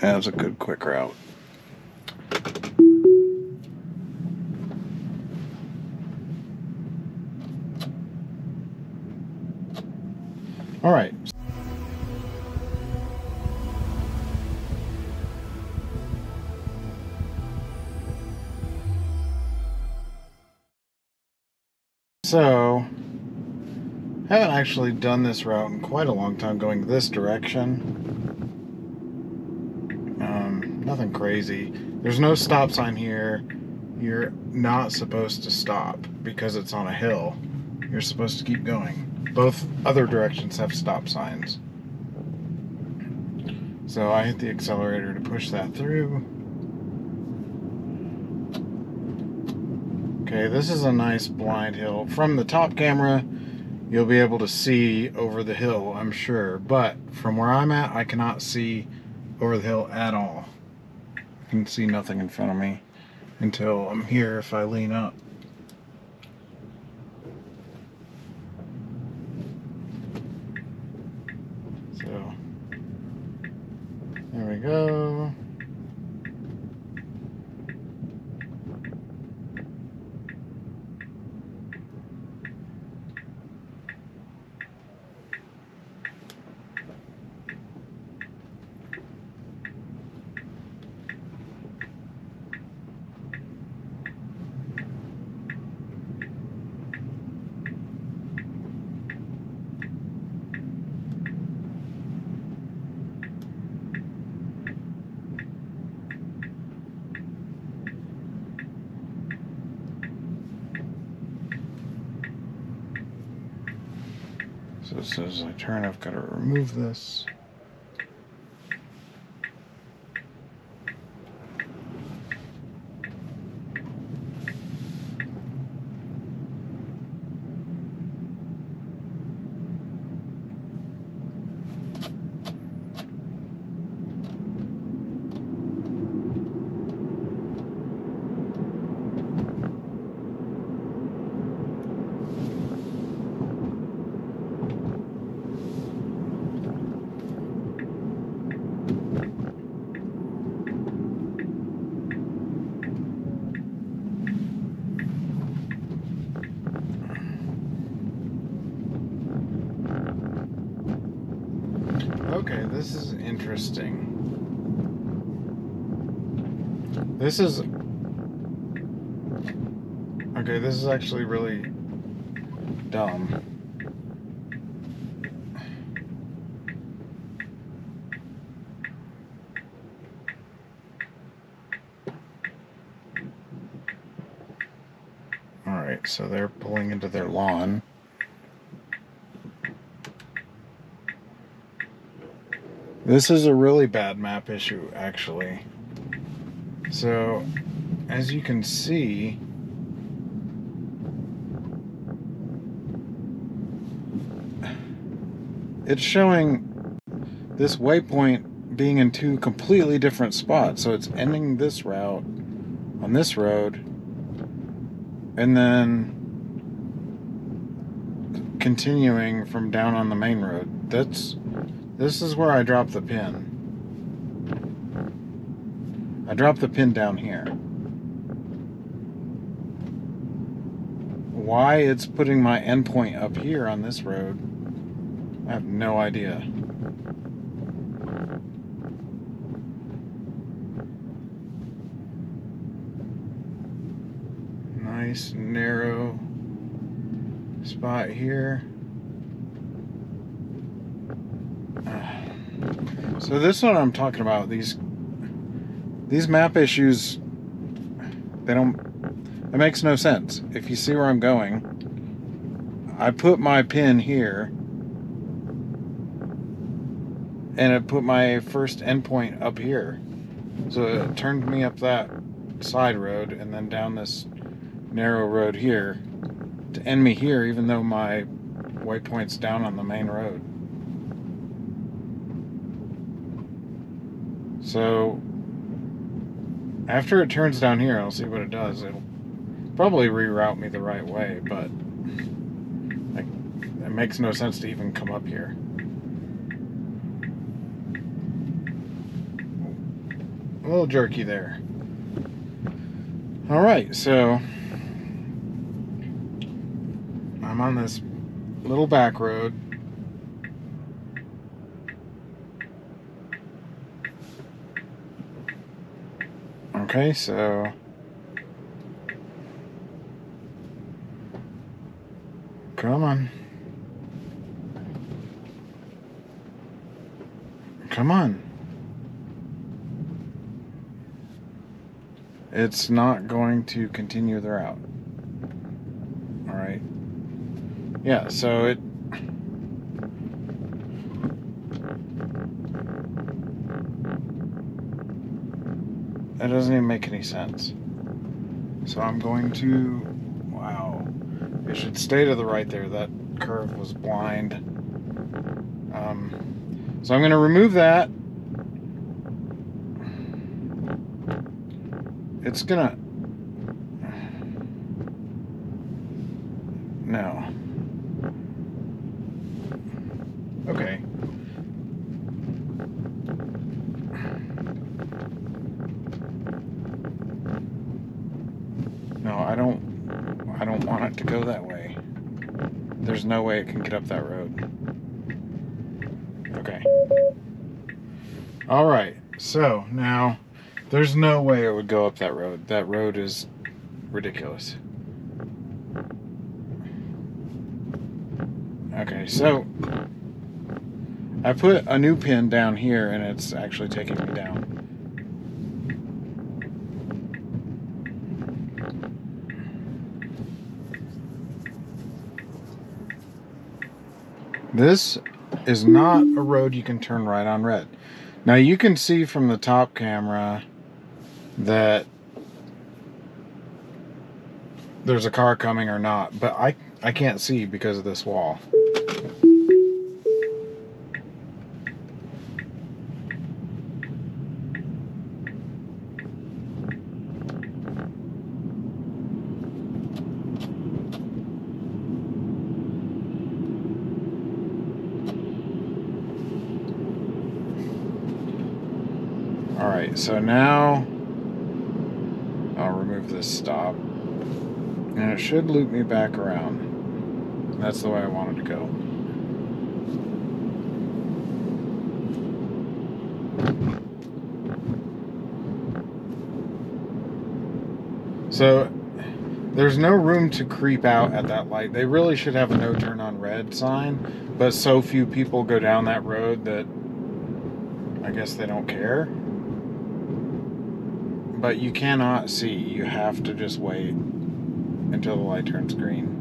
That's a good quick route. All right. So, haven't actually done this route in quite a long time going this direction. Um, nothing crazy. There's no stop sign here. You're not supposed to stop because it's on a hill. You're supposed to keep going. Both other directions have stop signs. So I hit the accelerator to push that through. Okay, this is a nice blind hill. From the top camera, you'll be able to see over the hill, I'm sure. But from where I'm at, I cannot see over the hill at all. Can see nothing in front of me until I'm here if I lean up. So, there we go. So it says I turn, I've got to remove this. Okay, this is interesting. This is. Okay, this is actually really dumb. Alright, so they're pulling into their lawn. This is a really bad map issue, actually. So, as you can see, it's showing this waypoint being in two completely different spots. So it's ending this route on this road, and then continuing from down on the main road. That's this is where I drop the pin. I drop the pin down here. Why it's putting my endpoint up here on this road, I have no idea. Nice narrow spot here. So this one I'm talking about. These these map issues they don't it makes no sense. If you see where I'm going, I put my pin here and it put my first endpoint up here. So it turned me up that side road and then down this narrow road here to end me here even though my waypoint's down on the main road. So after it turns down here, I'll see what it does. It'll probably reroute me the right way, but like, it makes no sense to even come up here. a little jerky there. All right, so I'm on this little back road. Okay, so come on. Come on. It's not going to continue the route. Alright. Yeah, so it That doesn't even make any sense. So I'm going to wow. It should stay to the right there. That curve was blind. Um, so I'm going to remove that. It's gonna. No. Okay. No, I don't. I don't want it to go that way. There's no way it can get up that road. Okay. All right. So now. There's no way it would go up that road. That road is ridiculous. Okay, so I put a new pin down here and it's actually taking me down. This is not a road you can turn right on red. Now you can see from the top camera that there's a car coming or not, but I I can't see because of this wall. All right, so now I'll remove this stop. And it should loop me back around. That's the way I wanted to go. So there's no room to creep out at that light. They really should have a no turn on red sign, but so few people go down that road that I guess they don't care but you cannot see. You have to just wait until the light turns green.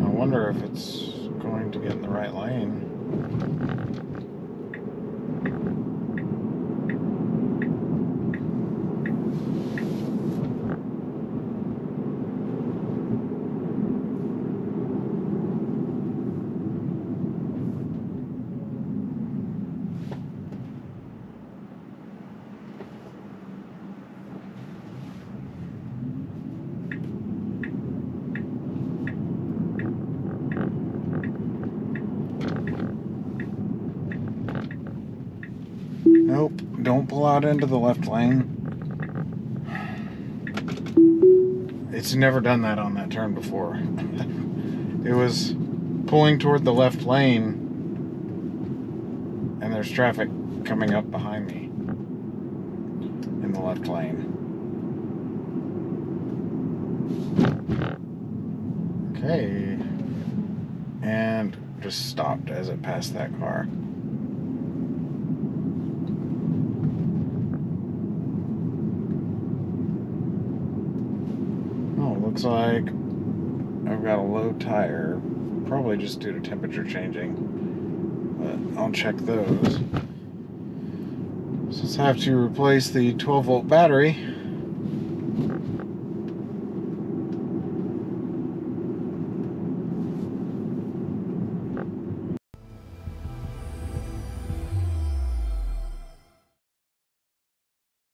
I wonder if it's going to get in the right lane. Nope, don't pull out into the left lane. It's never done that on that turn before. it was pulling toward the left lane, and there's traffic coming up behind me in the left lane. Okay. And just stopped as it passed that car. Like I've got a low tire, probably just due to temperature changing, but I'll check those. Since I have to replace the 12 volt battery,